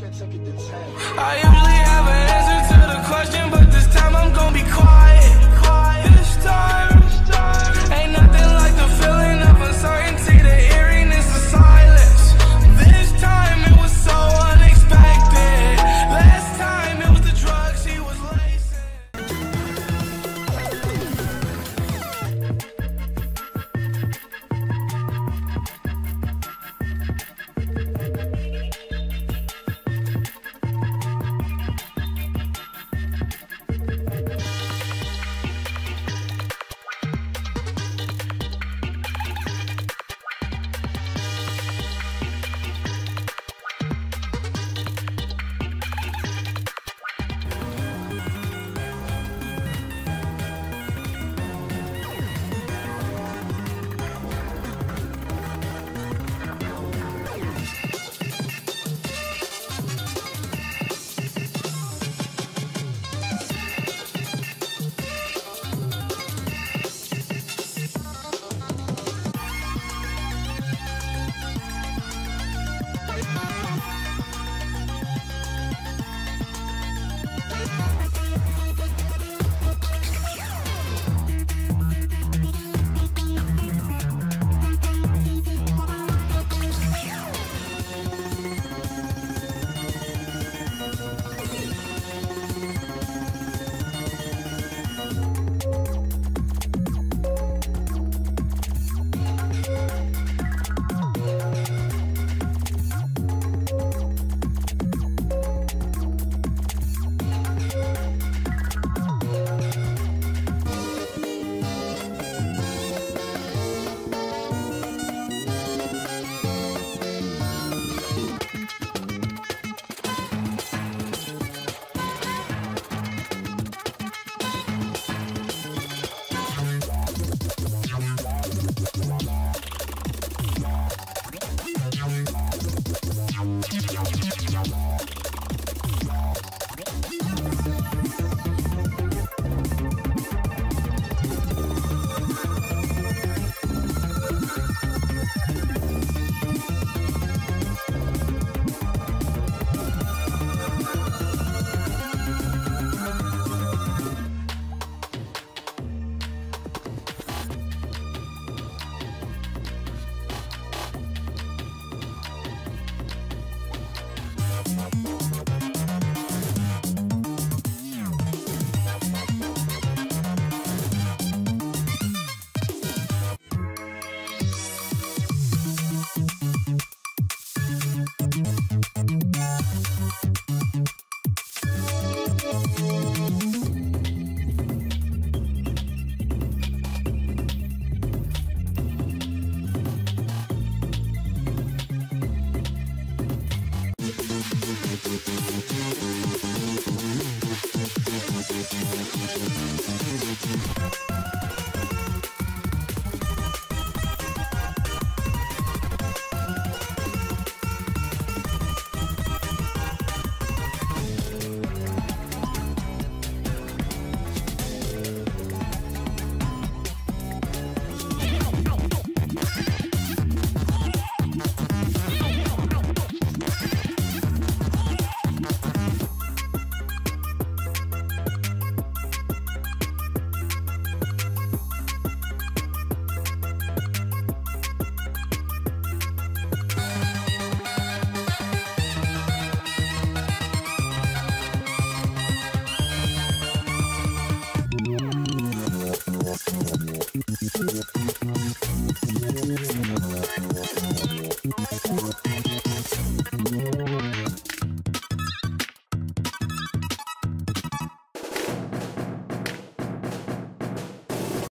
I usually have